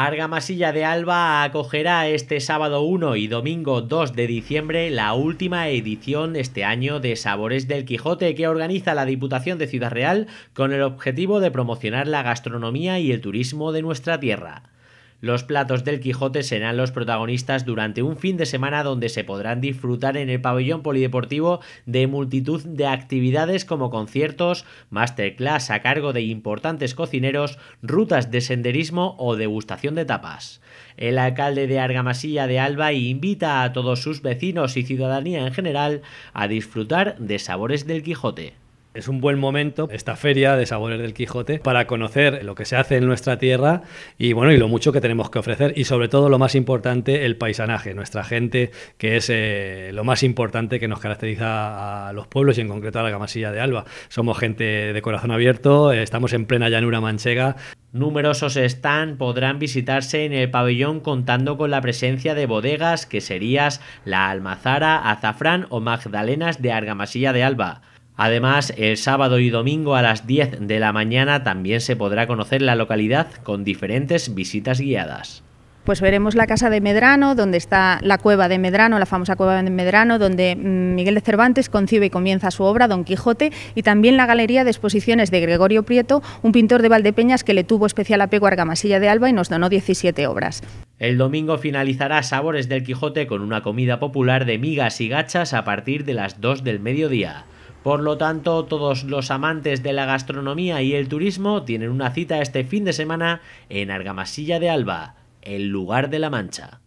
Argamasilla de Alba acogerá este sábado 1 y domingo 2 de diciembre la última edición este año de Sabores del Quijote que organiza la Diputación de Ciudad Real con el objetivo de promocionar la gastronomía y el turismo de nuestra tierra. Los platos del Quijote serán los protagonistas durante un fin de semana donde se podrán disfrutar en el pabellón polideportivo de multitud de actividades como conciertos, masterclass a cargo de importantes cocineros, rutas de senderismo o degustación de tapas. El alcalde de Argamasilla de Alba invita a todos sus vecinos y ciudadanía en general a disfrutar de sabores del Quijote. Es un buen momento esta feria de sabores del Quijote para conocer lo que se hace en nuestra tierra y bueno y lo mucho que tenemos que ofrecer y sobre todo lo más importante el paisanaje, nuestra gente que es eh, lo más importante que nos caracteriza a los pueblos y en concreto a la Gamasilla de Alba. Somos gente de corazón abierto, estamos en plena llanura manchega. Numerosos stands podrán visitarse en el pabellón contando con la presencia de bodegas, queserías, la Almazara, Azafrán o Magdalenas de Argamasilla de Alba. Además, el sábado y domingo a las 10 de la mañana también se podrá conocer la localidad con diferentes visitas guiadas pues veremos la casa de Medrano, donde está la cueva de Medrano, la famosa cueva de Medrano, donde mm, Miguel de Cervantes concibe y comienza su obra, Don Quijote, y también la galería de exposiciones de Gregorio Prieto, un pintor de Valdepeñas que le tuvo especial apego a Argamasilla de Alba y nos donó 17 obras. El domingo finalizará Sabores del Quijote con una comida popular de migas y gachas a partir de las 2 del mediodía. Por lo tanto, todos los amantes de la gastronomía y el turismo tienen una cita este fin de semana en Argamasilla de Alba, el lugar de la Mancha.